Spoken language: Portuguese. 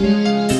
Música